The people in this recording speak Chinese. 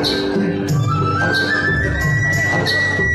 对不起，对不起。